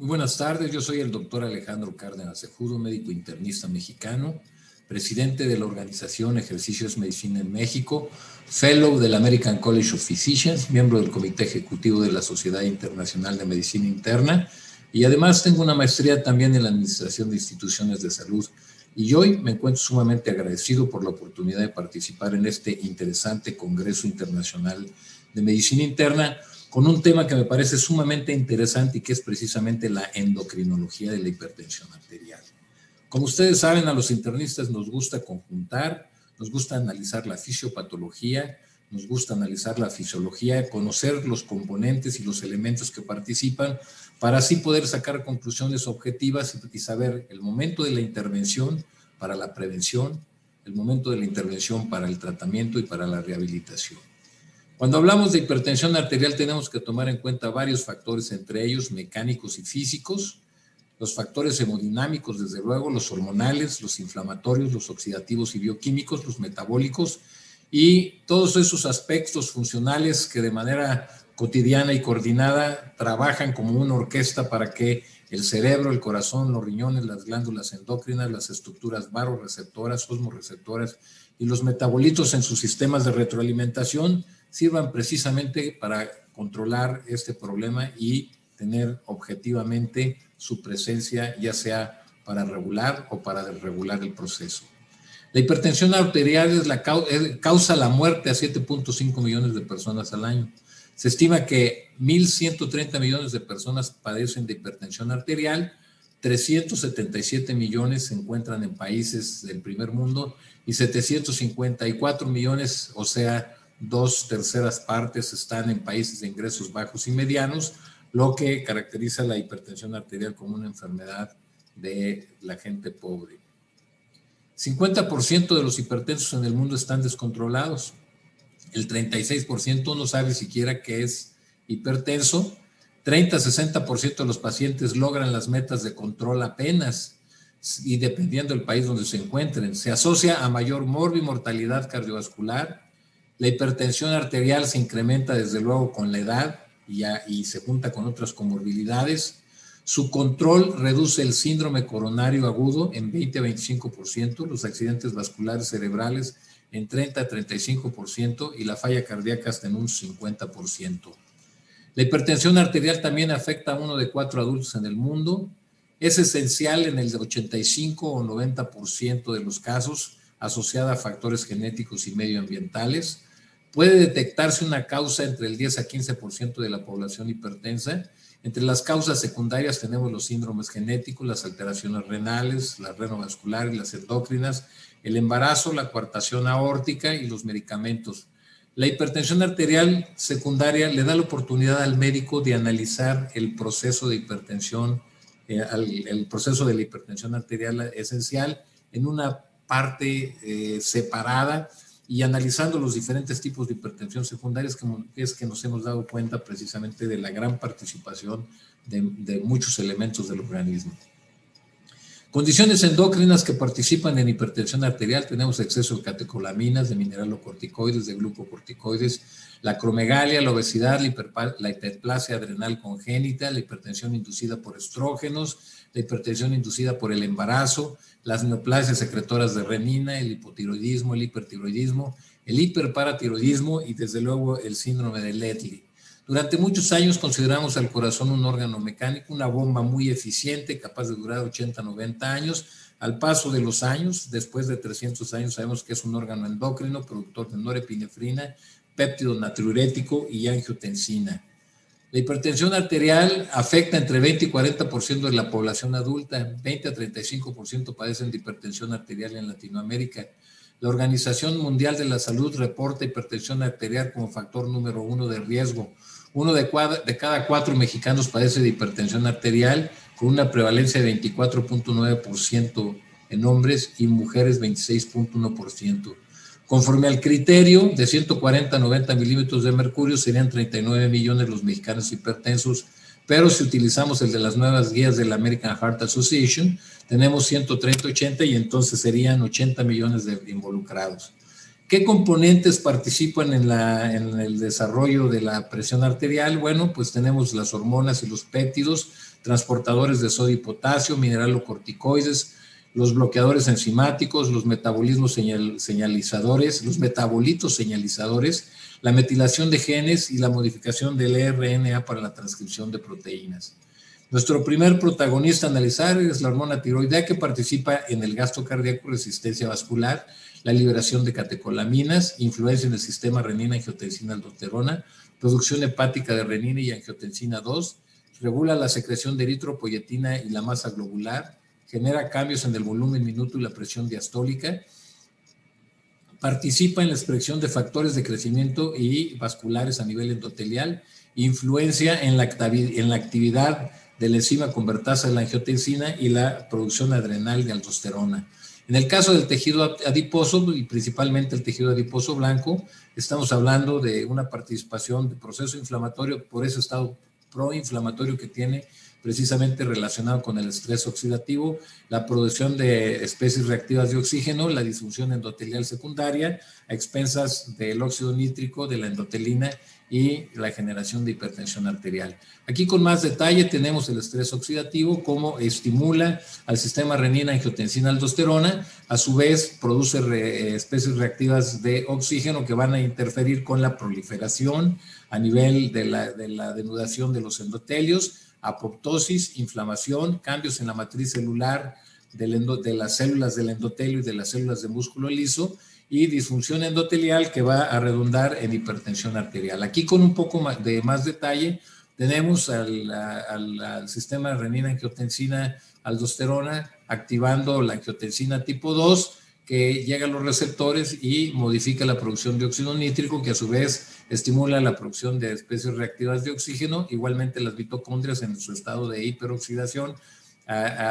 Muy buenas tardes, yo soy el doctor Alejandro Cárdenas Sejudo, médico internista mexicano, presidente de la organización Ejercicios Medicina en México, fellow del American College of Physicians, miembro del Comité Ejecutivo de la Sociedad Internacional de Medicina Interna y además tengo una maestría también en la Administración de Instituciones de Salud. Y hoy me encuentro sumamente agradecido por la oportunidad de participar en este interesante Congreso Internacional de Medicina Interna, con un tema que me parece sumamente interesante y que es precisamente la endocrinología de la hipertensión arterial. Como ustedes saben, a los internistas nos gusta conjuntar, nos gusta analizar la fisiopatología, nos gusta analizar la fisiología, conocer los componentes y los elementos que participan para así poder sacar conclusiones objetivas y saber el momento de la intervención para la prevención, el momento de la intervención para el tratamiento y para la rehabilitación. Cuando hablamos de hipertensión arterial tenemos que tomar en cuenta varios factores, entre ellos mecánicos y físicos, los factores hemodinámicos, desde luego, los hormonales, los inflamatorios, los oxidativos y bioquímicos, los metabólicos y todos esos aspectos funcionales que de manera cotidiana y coordinada trabajan como una orquesta para que el cerebro, el corazón, los riñones, las glándulas endocrinas, las estructuras baroreceptoras, osmoreceptoras y los metabolitos en sus sistemas de retroalimentación sirvan precisamente para controlar este problema y tener objetivamente su presencia, ya sea para regular o para desregular el proceso. La hipertensión arterial es la causa la muerte a 7.5 millones de personas al año. Se estima que 1.130 millones de personas padecen de hipertensión arterial, 377 millones se encuentran en países del primer mundo y 754 millones, o sea, dos terceras partes están en países de ingresos bajos y medianos, lo que caracteriza la hipertensión arterial como una enfermedad de la gente pobre. 50% de los hipertensos en el mundo están descontrolados. El 36% no sabe siquiera qué es hipertenso. 30-60% de los pacientes logran las metas de control apenas y dependiendo del país donde se encuentren. Se asocia a mayor mortalidad cardiovascular, la hipertensión arterial se incrementa desde luego con la edad y, se junta con otras comorbilidades. Su control reduce el síndrome coronario agudo en 20 a 25%, los accidentes vasculares cerebrales en 30 a 35% y la falla cardíaca hasta en un 50%. La hipertensión arterial también afecta a uno de cuatro adultos en el mundo. Es esencial en el 85 o 90% de los casos asociada a factores genéticos y medioambientales. Puede detectarse una causa entre el 10 a 15% de la población hipertensa. Entre las causas secundarias tenemos los síndromes genéticos, las alteraciones renales, las renovasculares, las endócrinas, el embarazo, la coartación aórtica y los medicamentos. La hipertensión arterial secundaria le da la oportunidad al médico de analizar el proceso de hipertensión, eh, el, proceso de la hipertensión arterial esencial en una parte eh, separada y analizando los diferentes tipos de hipertensión secundarias, que es que nos hemos dado cuenta precisamente de la gran participación de, muchos elementos del organismo. Condiciones endócrinas que participan en hipertensión arterial, tenemos exceso de catecolaminas, de mineralocorticoides, de glucocorticoides, la cromegalia, la obesidad, la hiperplasia adrenal congénita, la hipertensión inducida por estrógenos, la hipertensión inducida por el embarazo, las neoplasias secretoras de renina, el hipotiroidismo, el hipertiroidismo, el hiperparatiroidismo y desde luego el síndrome de Ledley. Durante muchos años consideramos al corazón un órgano mecánico, una bomba muy eficiente, capaz de durar 80, 90 años. Al paso de los años, después de 300 años, sabemos que es un órgano endocrino, productor de norepinefrina, péptido natriurético y angiotensina. La hipertensión arterial afecta entre 20 y 40% de la población adulta, 20 a 35% padecen de hipertensión arterial en Latinoamérica. La Organización Mundial de la Salud reporta hipertensión arterial como factor número uno de riesgo. Uno de, cada cuatro mexicanos padece de hipertensión arterial, con una prevalencia de 24.9% en hombres y mujeres 26.1%. Conforme al criterio de 140 a 90 milímetros de mercurio, serían 39 millones los mexicanos hipertensos, pero si utilizamos el de las nuevas guías de la American Heart Association, tenemos 130, 80 y entonces serían 80 millones de involucrados. ¿Qué componentes participan en, en, el desarrollo de la presión arterial? Bueno, pues tenemos las hormonas y los péptidos, transportadores de sodio y potasio, mineralocorticoides, los bloqueadores enzimáticos, los metabolismos señalizadores, los metabolitos señalizadores, la metilación de genes y la modificación del RNA para la transcripción de proteínas. Nuestro primer protagonista a analizar es la hormona tiroidea que participa en el gasto cardíaco, resistencia vascular, la liberación de catecolaminas, influencia en el sistema renina, angiotensina, aldosterona, producción hepática de renina y angiotensina 2, regula la secreción de eritropoyetina y la masa globular, genera cambios en el volumen minuto y la presión diastólica, participa en la expresión de factores de crecimiento y vasculares a nivel endotelial, influencia en la, actividad de la enzima convertasa de la angiotensina y la producción adrenal de aldosterona. En el caso del tejido adiposo y principalmente el tejido adiposo blanco, estamos hablando de una participación de proceso inflamatorio por ese estado proinflamatorio que tiene precisamente relacionado con el estrés oxidativo, la producción de especies reactivas de oxígeno, la disfunción endotelial secundaria, a expensas del óxido nítrico, de la endotelina y la generación de hipertensión arterial. Aquí con más detalle tenemos el estrés oxidativo, cómo estimula al sistema renina, angiotensina, aldosterona, a su vez produce especies reactivas de oxígeno que van a interferir con la proliferación a nivel de la, de la denudación de los endotelios, apoptosis, inflamación, cambios en la matriz celular de las células del endotelio y de las células de músculo liso y disfunción endotelial que va a redundar en hipertensión arterial. Aquí con un poco de más detalle tenemos al, al sistema renina, angiotensina, aldosterona activando la angiotensina tipo 2 que llega a los receptores y modifica la producción de óxido nítrico, que a su vez estimula la producción de especies reactivas de oxígeno, igualmente las mitocondrias en su estado de hiperoxidación,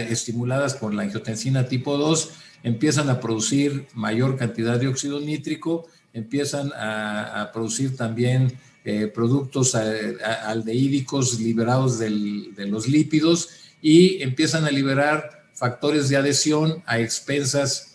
estimuladas por la angiotensina tipo 2, empiezan a producir mayor cantidad de óxido nítrico, empiezan a, producir también eh, productos aldehídicos liberados de los lípidos y empiezan a liberar factores de adhesión a expensas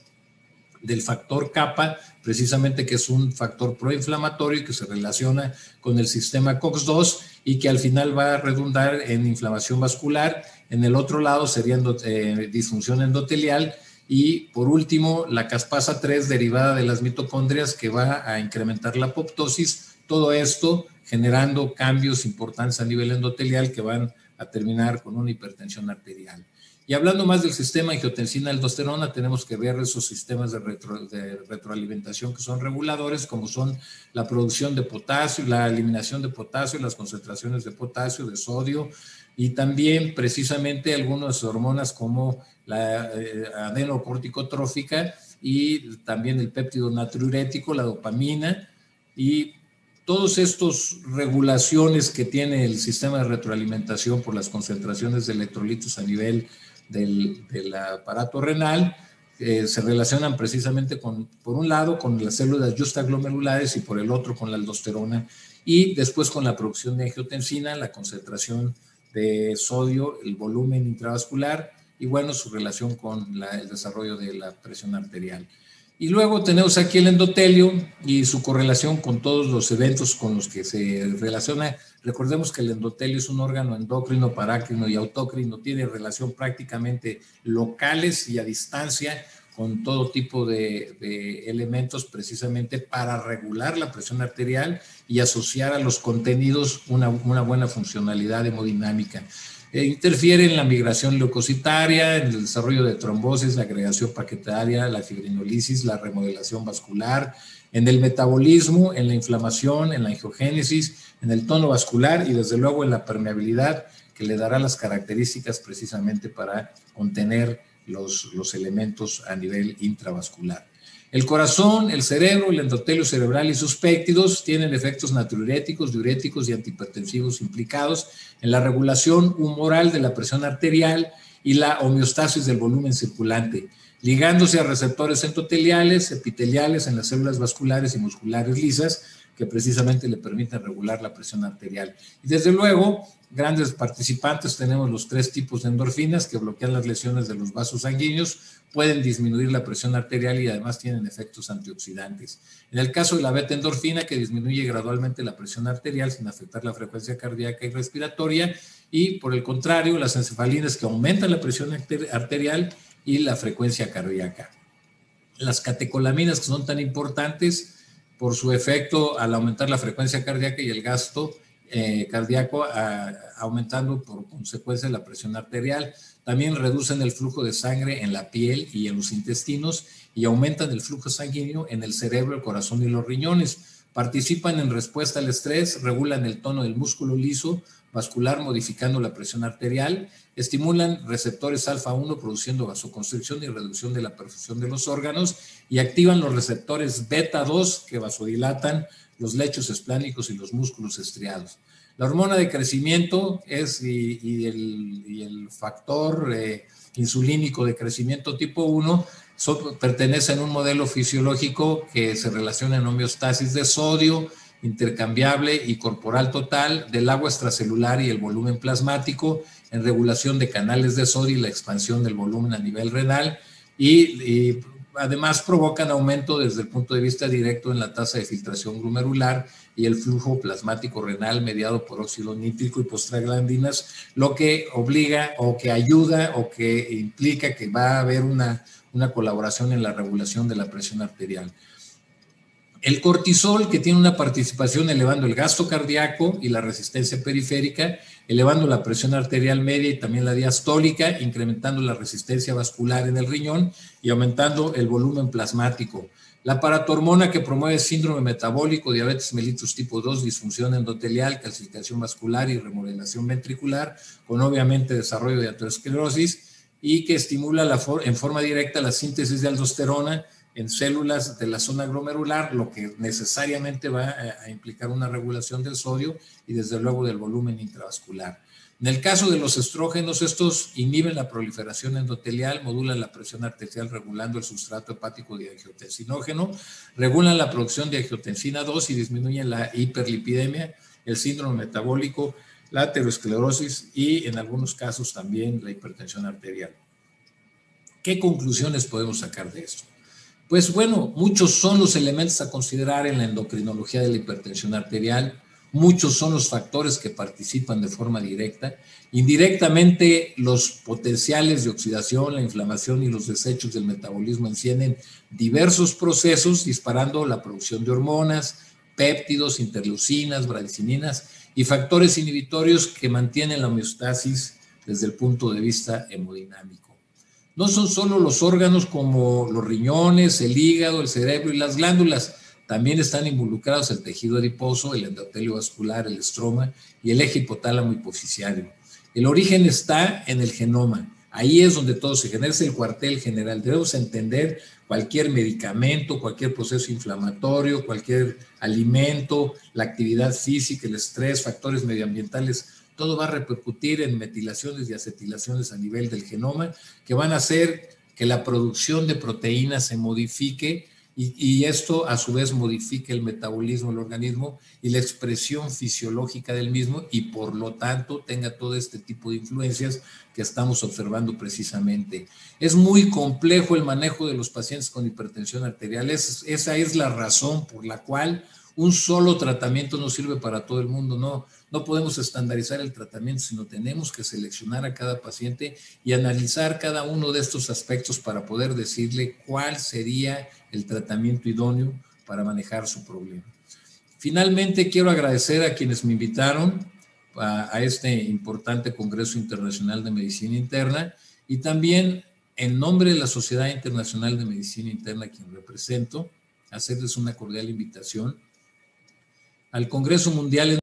del factor kappa, precisamente que es un factor proinflamatorio que se relaciona con el sistema COX-2 y que al final va a redundar en inflamación vascular. En el otro lado sería eh, disfunción endotelial y por último la caspasa 3 derivada de las mitocondrias que va a incrementar la apoptosis. Todo esto generando cambios importantes a nivel endotelial que van a terminar con una hipertensión arterial. Y hablando más del sistema angiotensina-aldosterona, tenemos que ver esos sistemas de, retroalimentación que son reguladores, como son la producción de potasio, la eliminación de potasio, las concentraciones de potasio, de sodio, y también precisamente algunas hormonas como la eh, adenocorticotrófica y también el péptido natriurético, la dopamina, y todos estos regulaciones que tiene el sistema de retroalimentación por las concentraciones de electrolitos a nivel del, aparato renal eh, se relacionan precisamente con, por un lado, con las células justaglomerulares y por el otro con la aldosterona y después con la producción de angiotensina, la concentración de sodio, el volumen intravascular y bueno, su relación con el desarrollo de la presión arterial. Y luego tenemos aquí el endotelio y su correlación con todos los eventos con los que se relaciona. Recordemos que el endotelio es un órgano endocrino, parácrino y autócrino, tiene relación prácticamente locales y a distancia con todo tipo de, elementos precisamente para regular la presión arterial y asociar a los contenidos una buena funcionalidad hemodinámica. Eh, interfiere en la migración leucocitaria, en el desarrollo de trombosis, la agregación paquetaria, la fibrinolisis, la remodelación vascular, en el metabolismo, en la inflamación, en la angiogénesis, en el tono vascular y desde luego en la permeabilidad que le dará las características precisamente para contener los, los elementos a nivel intravascular. El corazón, el cerebro, el endotelio cerebral y sus péptidos tienen efectos natriuréticos, diuréticos y antihipertensivos implicados en la regulación humoral de la presión arterial y la homeostasis del volumen circulante, ligándose a receptores endoteliales, epiteliales en las células vasculares y musculares lisas, que precisamente le permiten regular la presión arterial. Y desde luego, grandes participantes, tenemos los tres tipos de endorfinas que bloquean las lesiones de los vasos sanguíneos, pueden disminuir la presión arterial y además tienen efectos antioxidantes. En el caso de la beta-endorfina, que disminuye gradualmente la presión arterial sin afectar la frecuencia cardíaca y respiratoria, y por el contrario, las encefalinas que aumentan la presión arterial y la frecuencia cardíaca. Las catecolaminas que son tan importantes por su efecto al aumentar la frecuencia cardíaca y el gasto eh, cardíaco, aumentando por consecuencia la presión arterial. También reducen el flujo de sangre en la piel y en los intestinos y aumentan el flujo sanguíneo en el cerebro, el corazón y los riñones. Participan en respuesta al estrés, regulan el tono del músculo liso, vascular modificando la presión arterial, estimulan receptores alfa-1 produciendo vasoconstricción y reducción de la perfusión de los órganos y activan los receptores beta-2 que vasodilatan los lechos esplánicos y los músculos estriados. La hormona de crecimiento es y, el, factor eh, insulínico de crecimiento tipo 1 pertenecen a un modelo fisiológico que se relaciona en homeostasis de sodio, intercambiable y corporal total del agua extracelular y el volumen plasmático, en regulación de canales de sodio y la expansión del volumen a nivel renal y, además provocan aumento desde el punto de vista directo en la tasa de filtración glomerular y el flujo plasmático renal mediado por óxido nítrico y postraglandinas, lo que obliga o que ayuda o que implica que va a haber una, una colaboración en la regulación de la presión arterial. El cortisol, que tiene una participación elevando el gasto cardíaco y la resistencia periférica, elevando la presión arterial media y también la diastólica, incrementando la resistencia vascular en el riñón y aumentando el volumen plasmático. La paratormona que promueve síndrome metabólico, diabetes mellitus tipo 2, disfunción endotelial, calcificación vascular y remodelación ventricular, con obviamente desarrollo de aterosclerosis y que estimula la en forma directa la síntesis de aldosterona, en células de la zona glomerular, lo que necesariamente va a implicar una regulación del sodio y desde luego del volumen intravascular. En el caso de los estrógenos, estos inhiben la proliferación endotelial, modulan la presión arterial regulando el sustrato hepático de angiotensinógeno, regulan la producción de angiotensina 2 y disminuyen la hiperlipidemia, el síndrome metabólico, la aterosclerosis y en algunos casos también la hipertensión arterial. ¿Qué conclusiones podemos sacar de esto? Pues bueno, muchos son los elementos a considerar en la endocrinología de la hipertensión arterial, muchos son los factores que participan de forma directa. Indirectamente, los potenciales de oxidación, la inflamación y los desechos del metabolismo encienden diversos procesos disparando la producción de hormonas, péptidos, interleucinas, bradicininas y factores inhibitorios que mantienen la homeostasis desde el punto de vista hemodinámico no son solo los órganos como los riñones, el hígado, el cerebro y las glándulas, también están involucrados el tejido adiposo, el endotelio vascular, el estroma y el eje hipotálamo hipofisiario. El origen está en el genoma. Ahí es donde todo se genera, es el cuartel general. Debemos entender cualquier medicamento, cualquier proceso inflamatorio, cualquier alimento, la actividad física, el estrés, factores medioambientales todo va a repercutir en metilaciones y acetilaciones a nivel del genoma que van a hacer que la producción de proteínas se modifique y, esto a su vez modifique el metabolismo del organismo y la expresión fisiológica del mismo y por lo tanto tenga todo este tipo de influencias que estamos observando precisamente. Es muy complejo el manejo de los pacientes con hipertensión arterial. esa es la razón por la cual un solo tratamiento no sirve para todo el mundo, no, no podemos estandarizar el tratamiento, sino tenemos que seleccionar a cada paciente y analizar cada uno de estos aspectos para poder decirle cuál sería el tratamiento idóneo para manejar su problema. Finalmente, quiero agradecer a quienes me invitaron a, a este importante Congreso Internacional de Medicina Interna y también en nombre de la Sociedad Internacional de Medicina Interna, a quien represento, hacerles una cordial invitación al Congreso Mundial